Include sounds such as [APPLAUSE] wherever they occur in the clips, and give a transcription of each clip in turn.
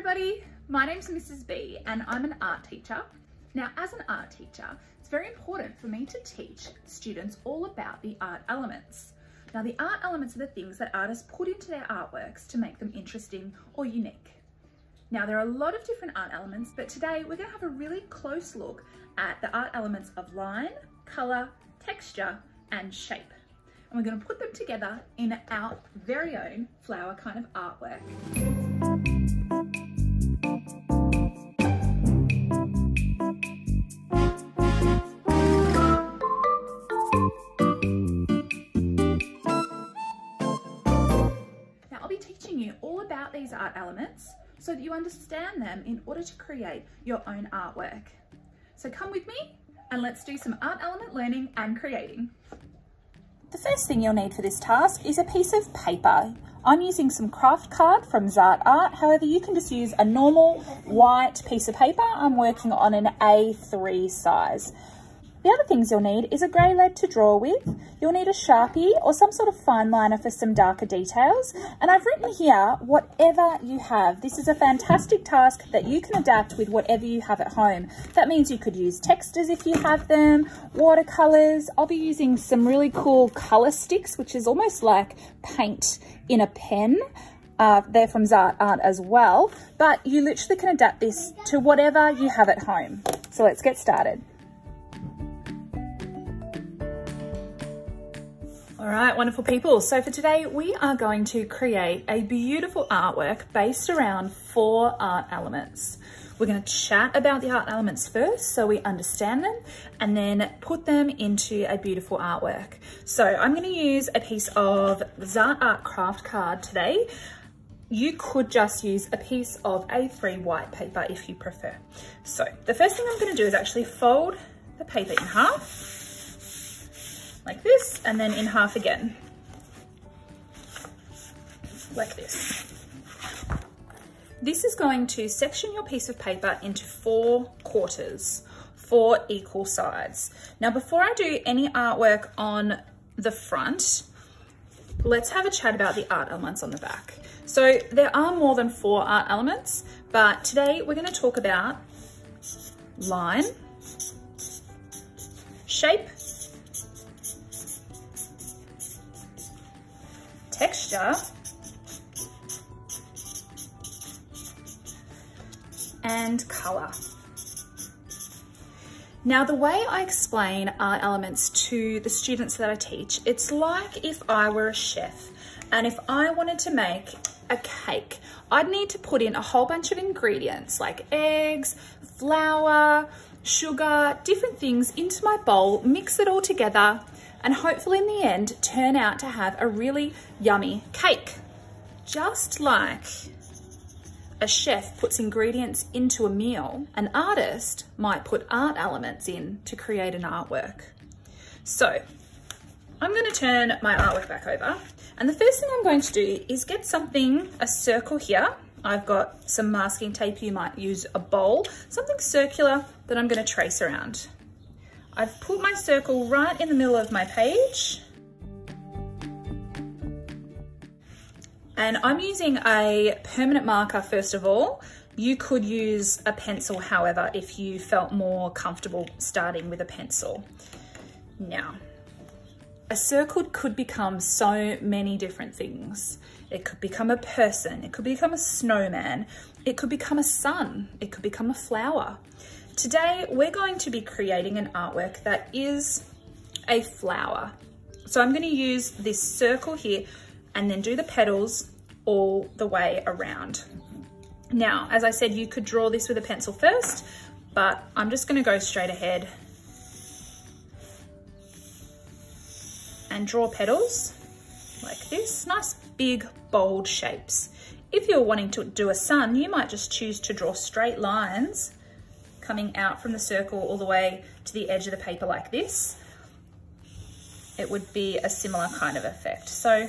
everybody, my name's Mrs. B and I'm an art teacher. Now as an art teacher, it's very important for me to teach students all about the art elements. Now the art elements are the things that artists put into their artworks to make them interesting or unique. Now there are a lot of different art elements, but today we're gonna have a really close look at the art elements of line, color, texture, and shape. And we're gonna put them together in our very own flower kind of artwork. These art elements so that you understand them in order to create your own artwork. So come with me and let's do some art element learning and creating. The first thing you'll need for this task is a piece of paper. I'm using some craft card from Zart Art. However, you can just use a normal white piece of paper. I'm working on an A3 size. The other things you'll need is a grey lead to draw with. You'll need a Sharpie or some sort of fine liner for some darker details. And I've written here, whatever you have. This is a fantastic task that you can adapt with whatever you have at home. That means you could use textas if you have them, watercolours. I'll be using some really cool colour sticks, which is almost like paint in a pen. Uh, they're from Zart Art as well, but you literally can adapt this to whatever you have at home. So let's get started. All right, wonderful people. So for today, we are going to create a beautiful artwork based around four art elements. We're gonna chat about the art elements first so we understand them and then put them into a beautiful artwork. So I'm gonna use a piece of Zart Art craft card today. You could just use a piece of A3 white paper if you prefer. So the first thing I'm gonna do is actually fold the paper in half like this, and then in half again, like this. This is going to section your piece of paper into four quarters, four equal sides. Now, before I do any artwork on the front, let's have a chat about the art elements on the back. So there are more than four art elements, but today we're gonna talk about line, shape, texture and color. Now, the way I explain art elements to the students that I teach, it's like if I were a chef and if I wanted to make a cake, I'd need to put in a whole bunch of ingredients like eggs, flour, sugar, different things into my bowl, mix it all together, and hopefully in the end turn out to have a really yummy cake. Just like a chef puts ingredients into a meal, an artist might put art elements in to create an artwork. So I'm gonna turn my artwork back over and the first thing I'm going to do is get something, a circle here. I've got some masking tape, you might use a bowl, something circular that I'm gonna trace around. I've put my circle right in the middle of my page. And I'm using a permanent marker first of all. You could use a pencil, however, if you felt more comfortable starting with a pencil. Now, a circle could become so many different things. It could become a person, it could become a snowman, it could become a sun, it could become a flower. Today, we're going to be creating an artwork that is a flower. So I'm gonna use this circle here and then do the petals all the way around. Now, as I said, you could draw this with a pencil first, but I'm just gonna go straight ahead and draw petals like this, nice big bold shapes. If you're wanting to do a sun, you might just choose to draw straight lines coming out from the circle all the way to the edge of the paper like this, it would be a similar kind of effect. So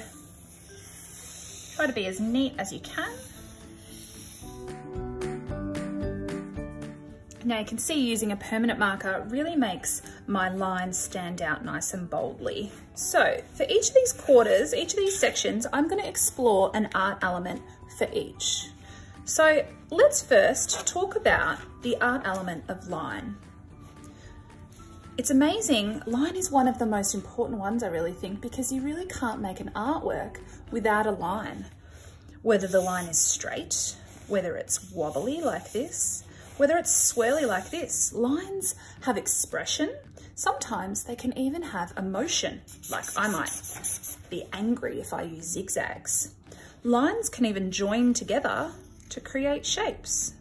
try to be as neat as you can. Now you can see using a permanent marker really makes my lines stand out nice and boldly. So for each of these quarters, each of these sections, I'm gonna explore an art element for each. So let's first talk about the art element of line. It's amazing, line is one of the most important ones I really think because you really can't make an artwork without a line. Whether the line is straight, whether it's wobbly like this, whether it's swirly like this. Lines have expression. Sometimes they can even have emotion, like I might be angry if I use zigzags. Lines can even join together to create shapes.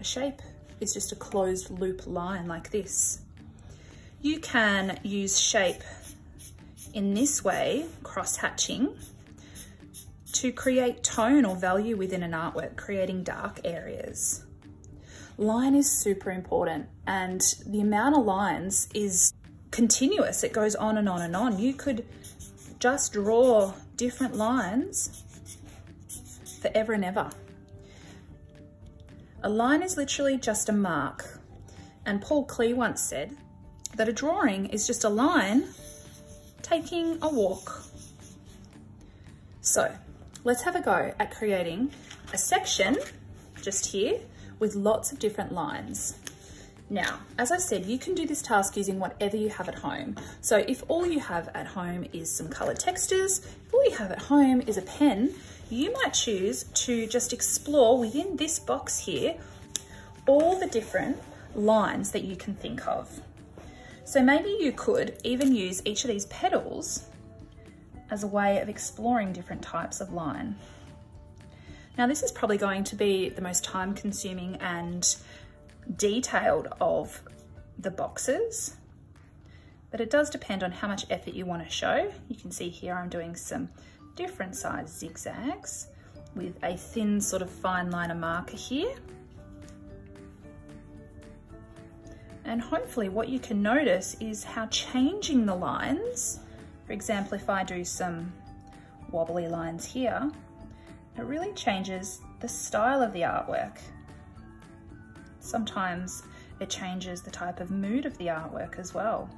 A shape is just a closed loop line like this. You can use shape in this way, cross-hatching, to create tone or value within an artwork, creating dark areas. Line is super important and the amount of lines is continuous. It goes on and on and on. You could just draw different lines forever and ever. A line is literally just a mark. And Paul Klee once said that a drawing is just a line taking a walk. So let's have a go at creating a section just here with lots of different lines. Now, as I said, you can do this task using whatever you have at home. So if all you have at home is some colored textas, if all you have at home is a pen, you might choose to just explore within this box here all the different lines that you can think of. So maybe you could even use each of these petals as a way of exploring different types of line. Now this is probably going to be the most time consuming and detailed of the boxes, but it does depend on how much effort you want to show. You can see here I'm doing some different size zigzags with a thin sort of fine liner marker here. And hopefully what you can notice is how changing the lines, for example, if I do some wobbly lines here, it really changes the style of the artwork. Sometimes it changes the type of mood of the artwork as well.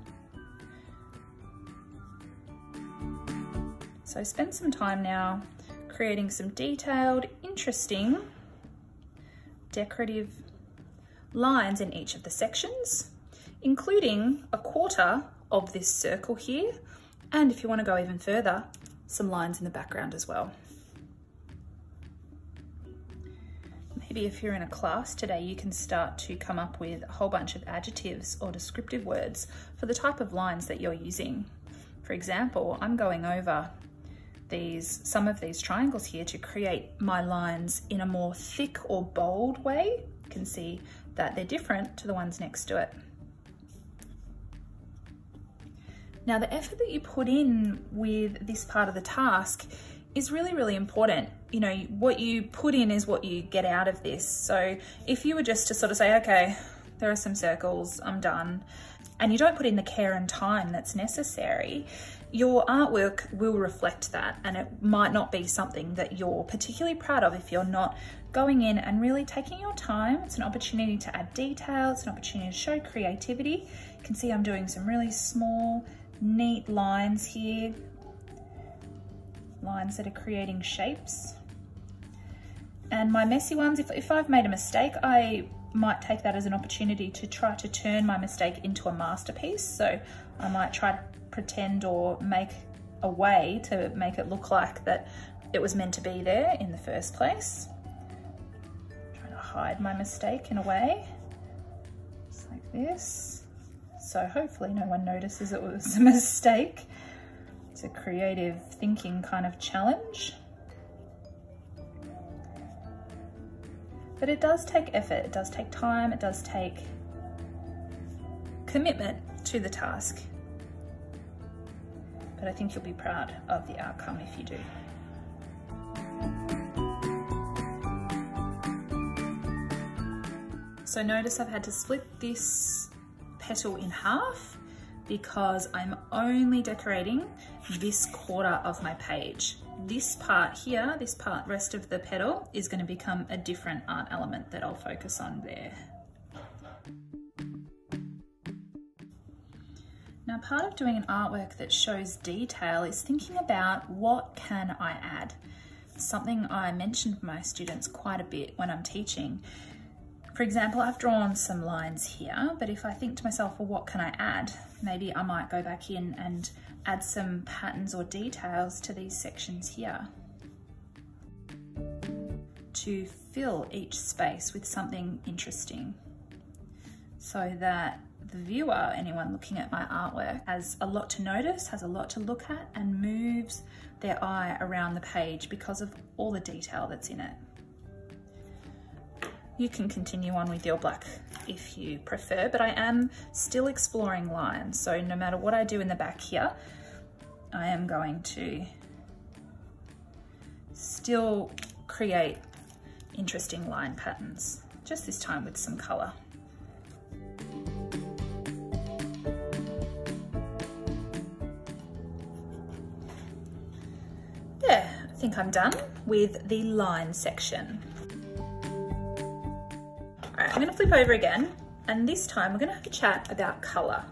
So spend some time now creating some detailed, interesting, decorative lines in each of the sections, including a quarter of this circle here. And if you wanna go even further, some lines in the background as well. Maybe if you're in a class today, you can start to come up with a whole bunch of adjectives or descriptive words for the type of lines that you're using. For example, I'm going over these some of these triangles here to create my lines in a more thick or bold way. You can see that they're different to the ones next to it. Now the effort that you put in with this part of the task is really, really important. You know, what you put in is what you get out of this. So if you were just to sort of say, okay, there are some circles, I'm done, and you don't put in the care and time that's necessary, your artwork will reflect that and it might not be something that you're particularly proud of if you're not going in and really taking your time. It's an opportunity to add detail, it's an opportunity to show creativity. You can see I'm doing some really small, neat lines here, lines that are creating shapes. And my messy ones, if, if I've made a mistake, I might take that as an opportunity to try to turn my mistake into a masterpiece. So I might try to pretend or make a way to make it look like that it was meant to be there in the first place. trying to hide my mistake in a way, just like this. So hopefully no one notices it was a [LAUGHS] mistake. It's a creative thinking kind of challenge. But it does take effort, it does take time, it does take commitment to the task but I think you'll be proud of the outcome if you do. So notice I've had to split this petal in half because I'm only decorating this quarter of my page. This part here, this part rest of the petal is going to become a different art element that I'll focus on there. Part of doing an artwork that shows detail is thinking about what can I add. something I mention to my students quite a bit when I'm teaching. For example, I've drawn some lines here, but if I think to myself, well, what can I add? Maybe I might go back in and add some patterns or details to these sections here to fill each space with something interesting so that the viewer, anyone looking at my artwork, has a lot to notice, has a lot to look at and moves their eye around the page because of all the detail that's in it. You can continue on with your black if you prefer, but I am still exploring lines. So no matter what I do in the back here, I am going to still create interesting line patterns, just this time with some color. I think I'm done with the line section. All right, I'm gonna flip over again, and this time we're gonna have a chat about color.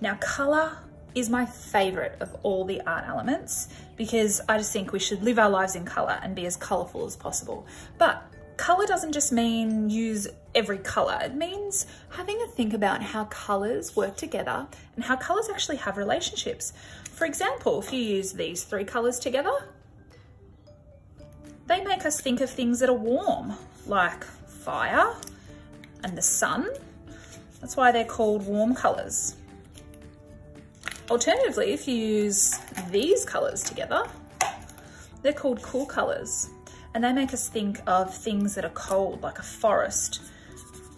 Now, color is my favorite of all the art elements because I just think we should live our lives in color and be as colorful as possible. But color doesn't just mean use every color. It means having a think about how colors work together and how colors actually have relationships. For example, if you use these three colors together, they make us think of things that are warm, like fire and the sun. That's why they're called warm colors. Alternatively, if you use these colors together, they're called cool colors and they make us think of things that are cold, like a forest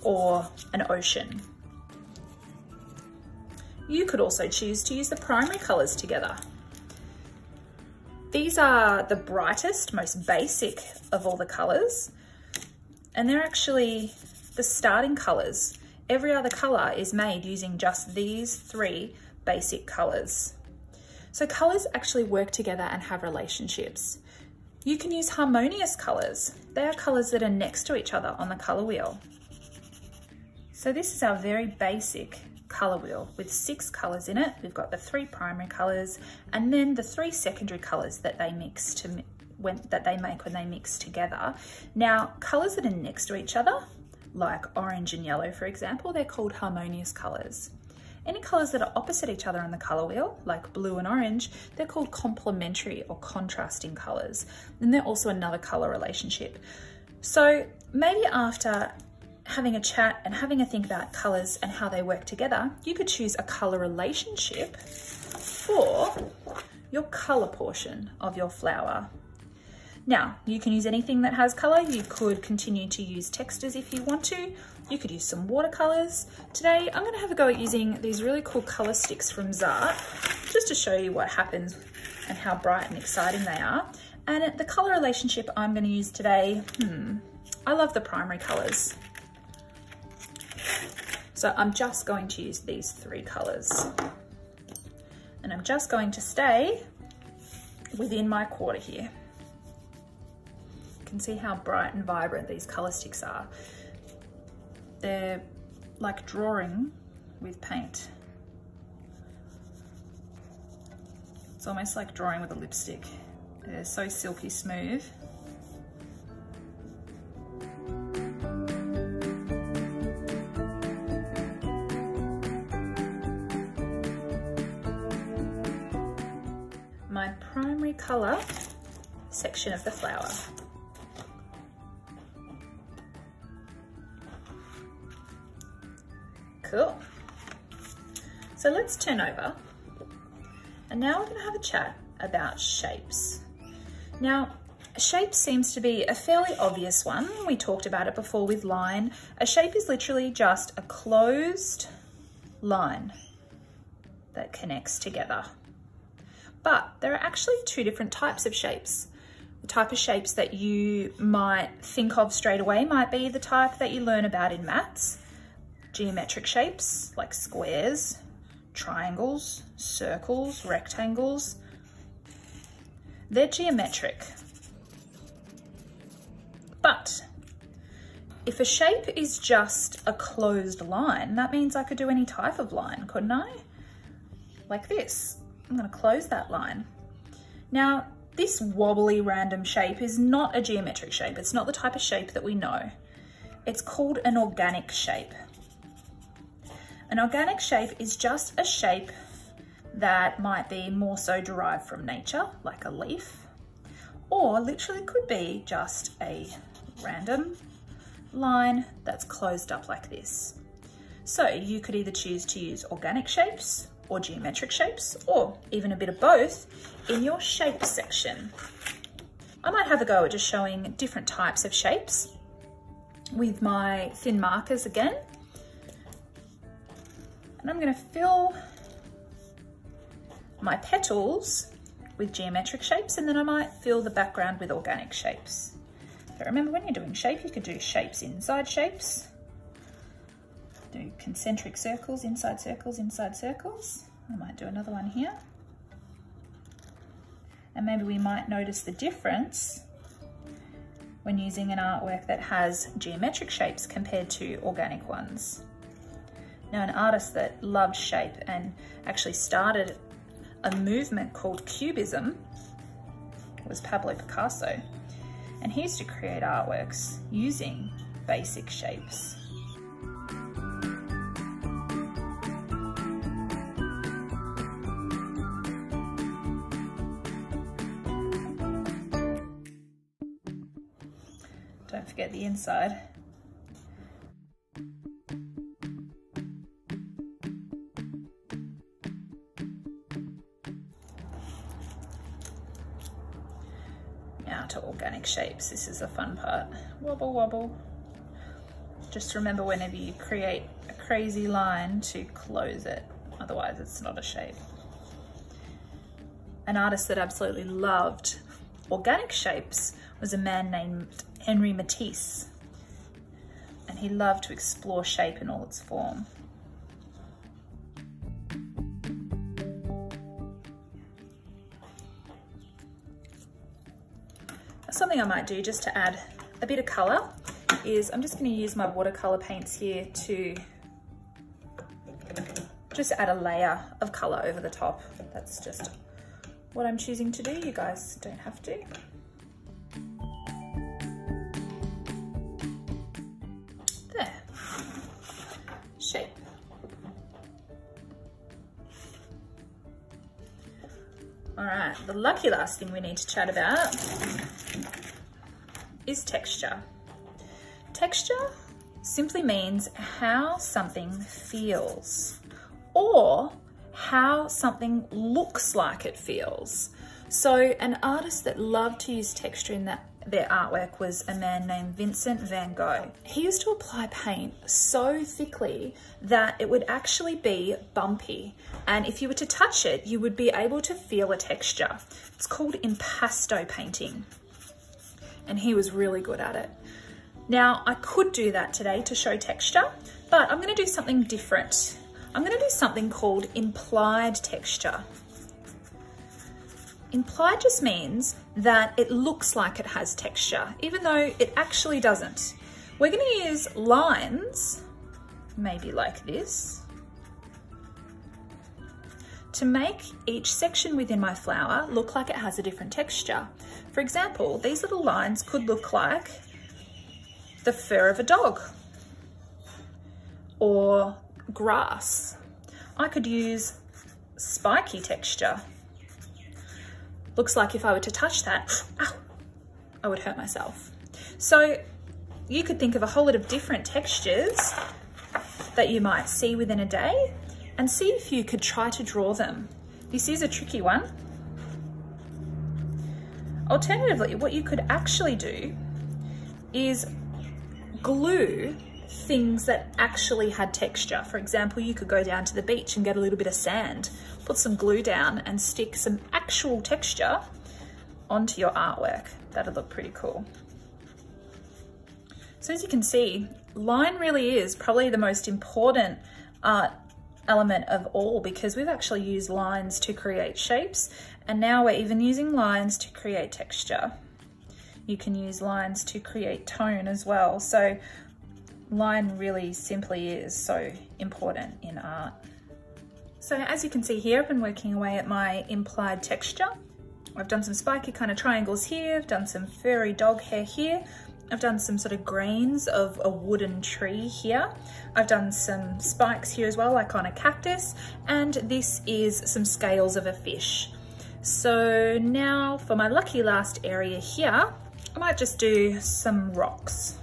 or an ocean. You could also choose to use the primary colors together. These are the brightest, most basic of all the colors, and they're actually the starting colors. Every other color is made using just these three basic colors. So colors actually work together and have relationships. You can use harmonious colors. They are colors that are next to each other on the color wheel. So this is our very basic color wheel with six colors in it. We've got the three primary colors and then the three secondary colors that they mix to when that they make when they mix together. Now, colors that are next to each other, like orange and yellow, for example, they're called harmonious colors. Any colors that are opposite each other on the color wheel, like blue and orange, they're called complementary or contrasting colors. And they're also another color relationship. So maybe after having a chat and having a think about colors and how they work together, you could choose a color relationship for your color portion of your flower. Now, you can use anything that has color. You could continue to use textas if you want to. You could use some watercolors. Today, I'm gonna have a go at using these really cool color sticks from Zart, just to show you what happens and how bright and exciting they are. And the color relationship I'm gonna use today, hmm, I love the primary colors. So I'm just going to use these three colors. And I'm just going to stay within my quarter here You can see how bright and vibrant these color sticks are. They're like drawing with paint. It's almost like drawing with a lipstick. They're so silky smooth. Color section of the flower. Cool. So let's turn over. And now we're gonna have a chat about shapes. Now, shape seems to be a fairly obvious one. We talked about it before with line. A shape is literally just a closed line that connects together. But there are actually two different types of shapes. The type of shapes that you might think of straight away might be the type that you learn about in maths geometric shapes like squares, triangles, circles, rectangles. They're geometric. But if a shape is just a closed line, that means I could do any type of line, couldn't I? Like this. I'm going to close that line. Now, this wobbly random shape is not a geometric shape. It's not the type of shape that we know. It's called an organic shape. An organic shape is just a shape that might be more so derived from nature, like a leaf, or literally could be just a random line that's closed up like this. So you could either choose to use organic shapes or geometric shapes, or even a bit of both in your shape section. I might have a go at just showing different types of shapes with my thin markers again. And I'm gonna fill my petals with geometric shapes and then I might fill the background with organic shapes. But remember when you're doing shape, you could do shapes inside shapes, do concentric circles, inside circles, inside circles. I might do another one here. And maybe we might notice the difference when using an artwork that has geometric shapes compared to organic ones. Now an artist that loved shape and actually started a movement called Cubism was Pablo Picasso. And he used to create artworks using basic shapes. The inside. Now to organic shapes. This is a fun part. Wobble, wobble. Just remember whenever you create a crazy line to close it. Otherwise it's not a shape. An artist that absolutely loved organic shapes was a man named Henri Matisse. And he loved to explore shape in all its form. Something I might do just to add a bit of color is I'm just going to use my watercolor paints here to just add a layer of color over the top. That's just what I'm choosing to do. You guys don't have to. Right, the lucky last thing we need to chat about is texture. Texture simply means how something feels or how something looks like it feels. So an artist that loved to use texture in that, their artwork was a man named Vincent van Gogh. He used to apply paint so thickly that it would actually be bumpy. And if you were to touch it, you would be able to feel a texture. It's called impasto painting. And he was really good at it. Now, I could do that today to show texture, but I'm gonna do something different. I'm gonna do something called implied texture. Implied just means that it looks like it has texture, even though it actually doesn't. We're gonna use lines, maybe like this, to make each section within my flower look like it has a different texture. For example, these little lines could look like the fur of a dog or grass. I could use spiky texture. Looks like if I were to touch that, [SNIFFS] ow, I would hurt myself. So you could think of a whole lot of different textures that you might see within a day and see if you could try to draw them. This is a tricky one. Alternatively, what you could actually do is glue things that actually had texture. For example, you could go down to the beach and get a little bit of sand, put some glue down and stick some actual texture onto your artwork. That'd look pretty cool. So as you can see, line really is probably the most important art element of all because we've actually used lines to create shapes and now we're even using lines to create texture. You can use lines to create tone as well. So line really simply is so important in art. So as you can see here, I've been working away at my implied texture. I've done some spiky kind of triangles here. I've done some furry dog hair here. I've done some sort of grains of a wooden tree here. I've done some spikes here as well, like on a cactus. And this is some scales of a fish. So now for my lucky last area here, I might just do some rocks.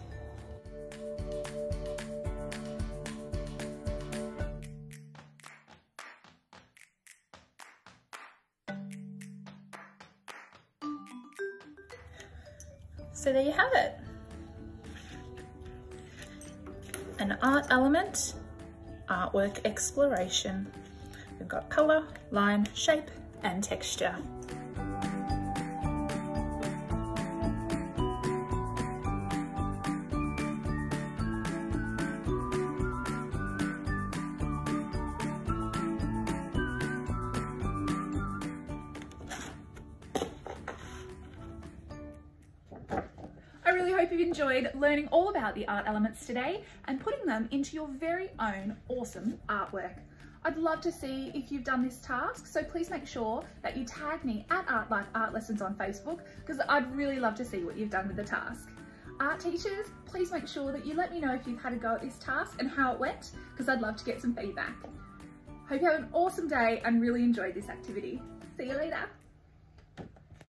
So there you have it. An art element, artwork exploration. We've got color, line, shape, and texture. Hope you've enjoyed learning all about the art elements today and putting them into your very own awesome artwork. I'd love to see if you've done this task, so please make sure that you tag me at Art Life Art Lessons on Facebook because I'd really love to see what you've done with the task. Art teachers, please make sure that you let me know if you've had a go at this task and how it went because I'd love to get some feedback. Hope you have an awesome day and really enjoyed this activity. See you later.